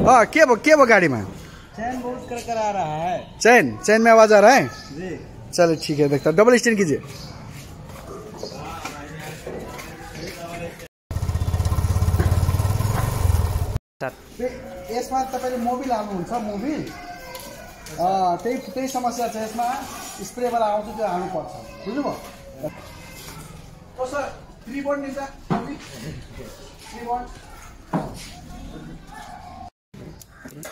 हाँ के भयो के भयो गाड़ीमा चैन बहुत कर कर आ रहा है। चैन? चैन में आवाज़ आ रहा है? जी। चलो ठीक है देखता डबल स्टैंड कीजिए। यसमा तपाईँले मोबिल हाल्नुहुन्छ मोबिल। त्यही त्यही समस्या छ यसमा स्प्रेबाट आउँछ त्यो हाल्नुपर्छ बुझ्नुभयो कसो थ्री बोर्ड लिन्छ बोर्ड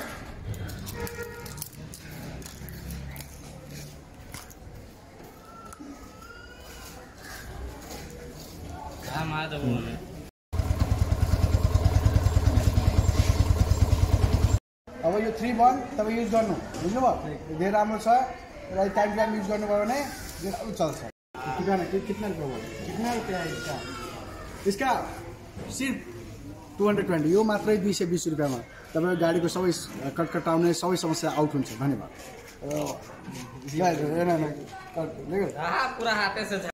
अब यो थ्री वान तपाईँ युज गर्नु। बुझ्नुभयो? धेरै राम्रो छ यसलाई टाइम टाइम युज गर्नुभयो भने राम्रो चल्छ। कितना रुपियाँ कितना रुपया यसका सिर्फ टु हन्ड्रेड ट्वेन्टी यो मात्रै दुई सय बिस रुपियाँमा तपाईँको गाडीको सबै कटकटाउने सबै समस्या आउट हुन्छ। धन्यवाद। पूरा हाथे से